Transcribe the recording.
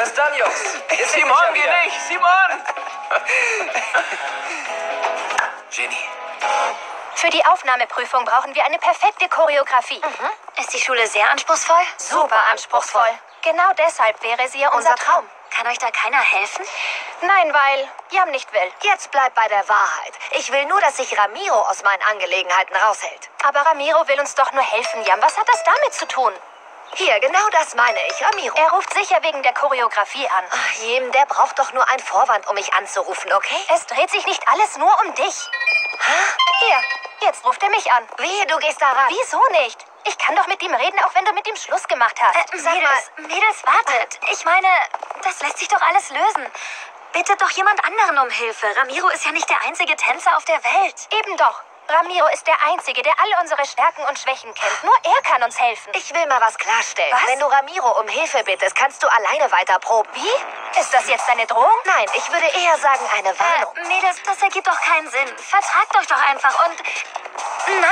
Bis dann, Jungs. Simon, geh nicht! Simon! Ginny. Für die Aufnahmeprüfung brauchen wir eine perfekte Choreografie. Ist die Schule sehr anspruchsvoll? Super anspruchsvoll. Genau deshalb wäre sie ja unser Traum. Kann euch da keiner helfen? Nein, weil Jam nicht will. Jetzt bleib bei der Wahrheit. Ich will nur, dass sich Ramiro aus meinen Angelegenheiten raushält. Aber Ramiro will uns doch nur helfen, Jam. Was hat das damit zu tun? Hier, genau das meine ich, Ramiro. Er ruft sicher wegen der Choreografie an. Ach, Jem, der braucht doch nur einen Vorwand, um mich anzurufen, okay? Es dreht sich nicht alles nur um dich. Hier, jetzt ruft er mich an. Wehe, du gehst da ran. Wieso nicht? Ich kann doch mit ihm reden, auch wenn du mit ihm Schluss gemacht hast. Äh, Mädels, Mädels, wartet. Ich meine, das lässt sich doch alles lösen. Bittet doch jemand anderen um Hilfe. Ramiro ist ja nicht der einzige Tänzer auf der Welt. Eben doch. Ramiro ist der Einzige, der alle unsere Stärken und Schwächen kennt. Nur er kann uns helfen. Ich will mal was klarstellen. Was? Wenn du Ramiro um Hilfe bittest, kannst du alleine weiter proben. Wie? Ist das jetzt eine Drohung? Nein, ich würde eher sagen eine Warnung. Äh, Mädels, das ergibt doch keinen Sinn. Vertragt euch doch einfach und... Nein.